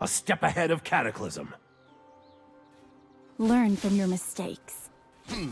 A step ahead of Cataclysm. Learn from your mistakes. Hmm.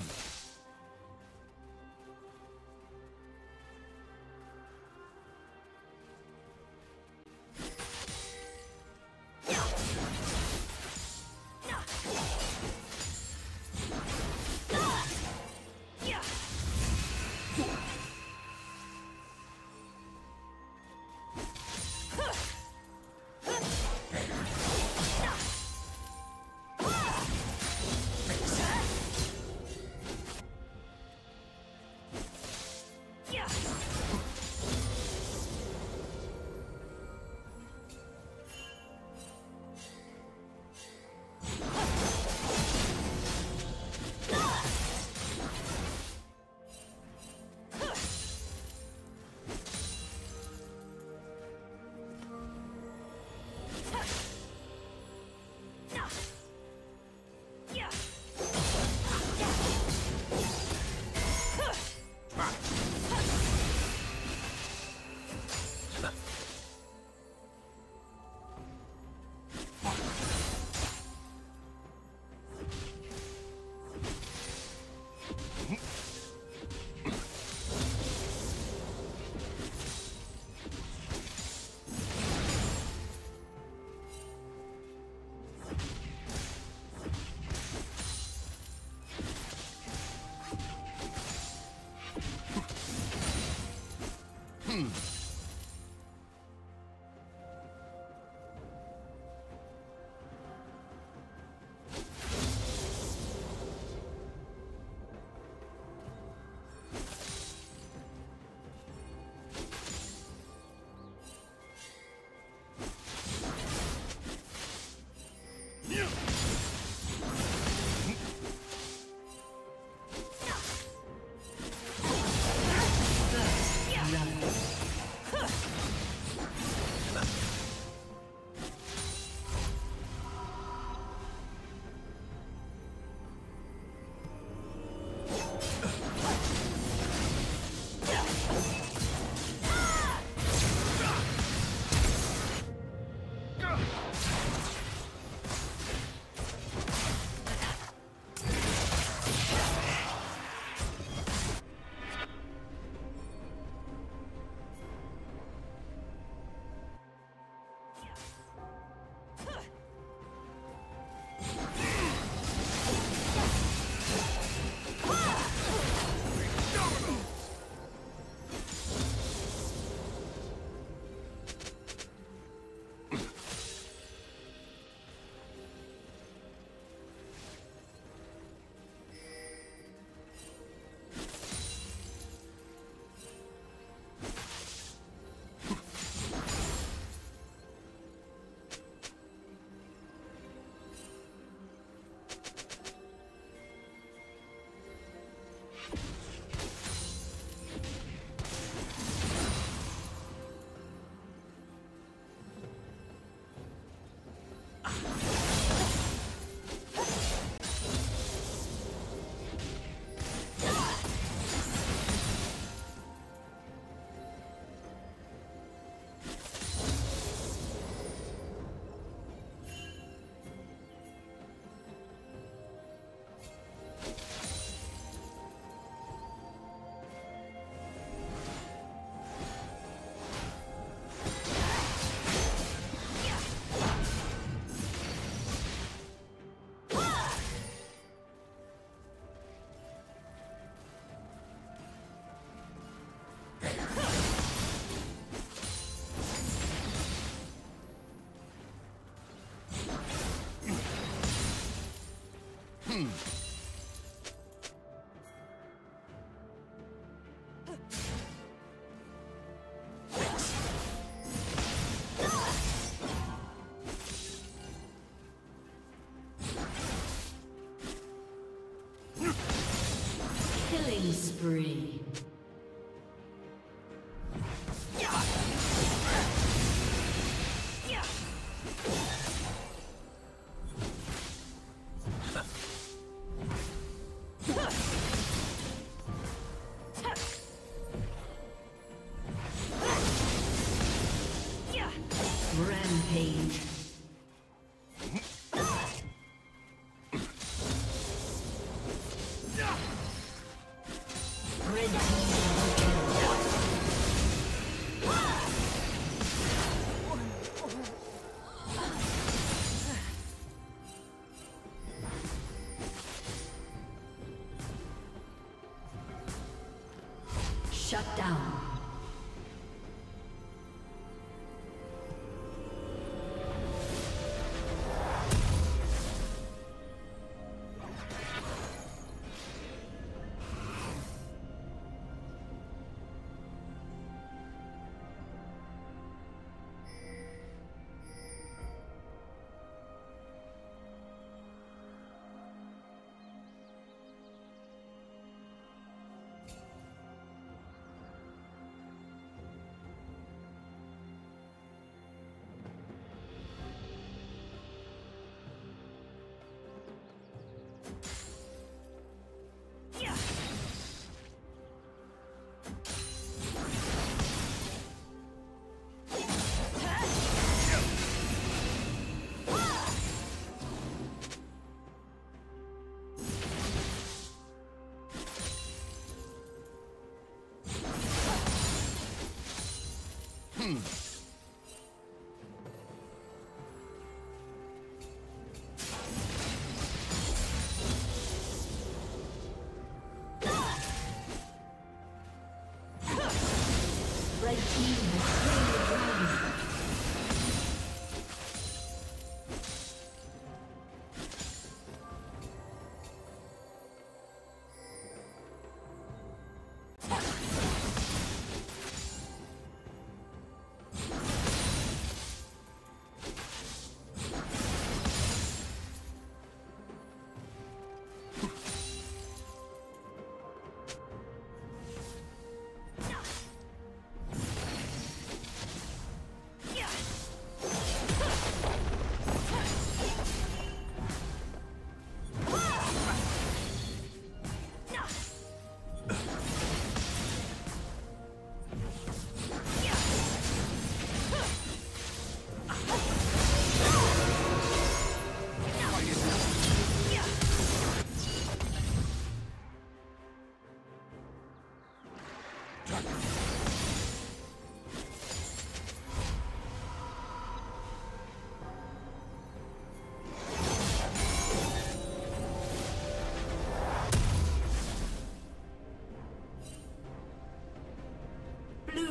Shut down.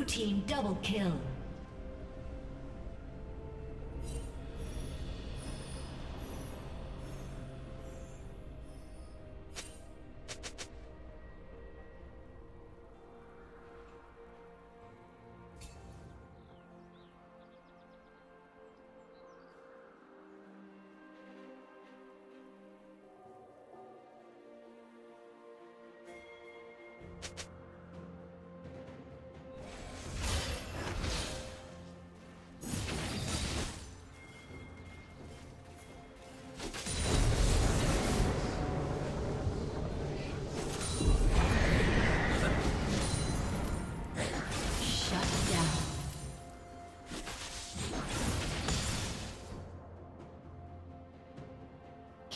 Team double kill.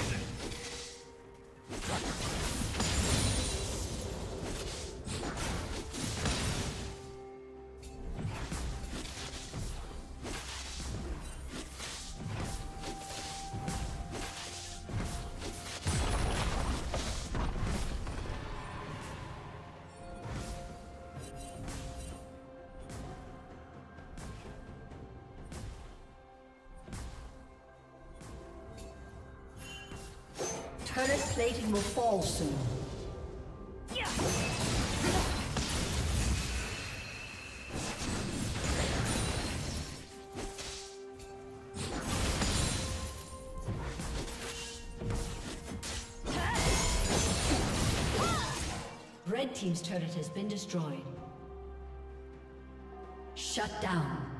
around it. Turret plating will fall soon. Red Team's turret has been destroyed. Shut down.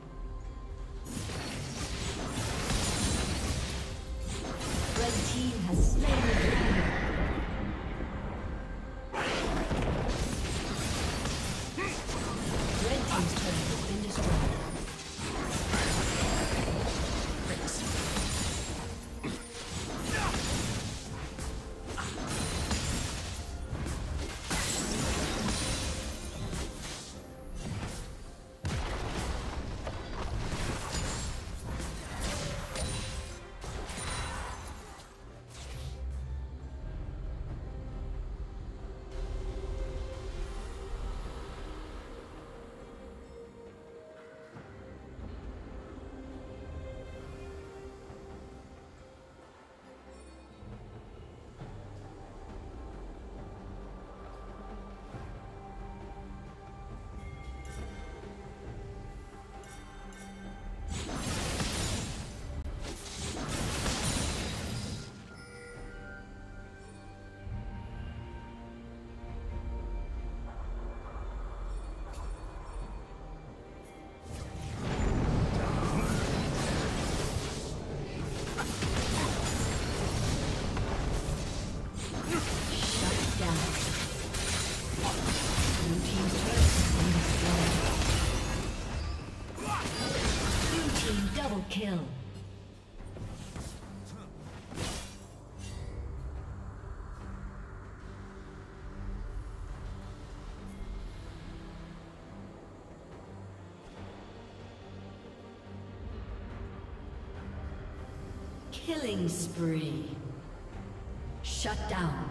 Kill. Killing spree. Shut down.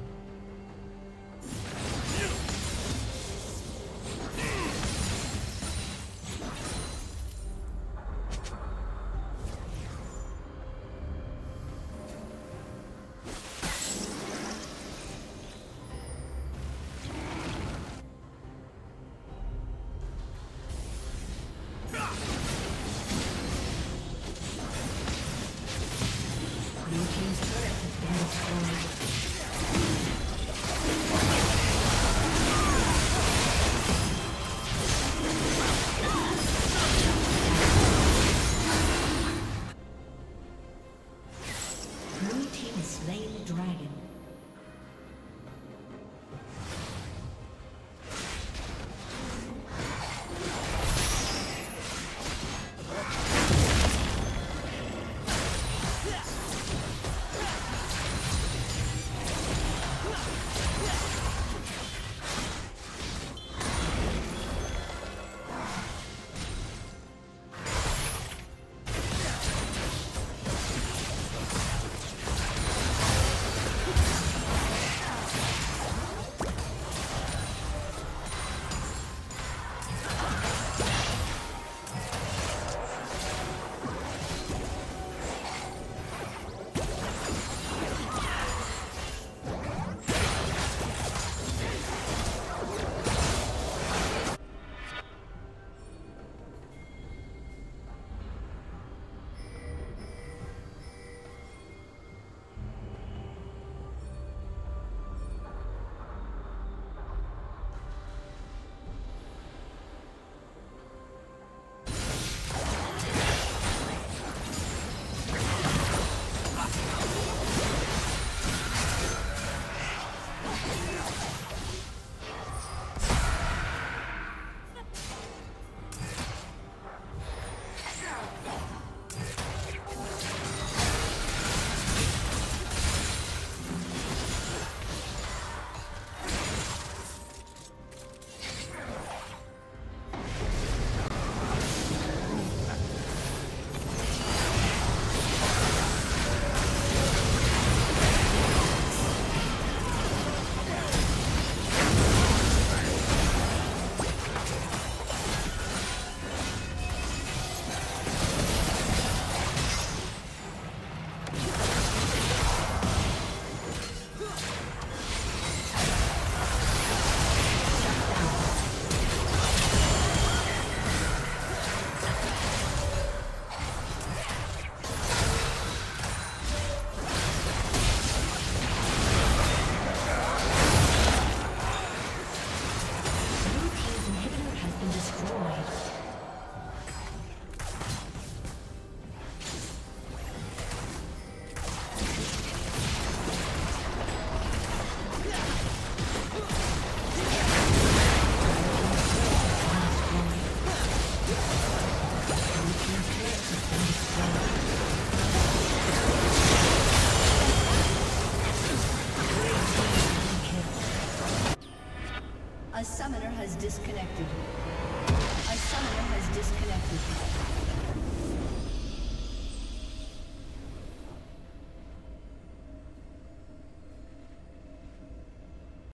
Disconnected.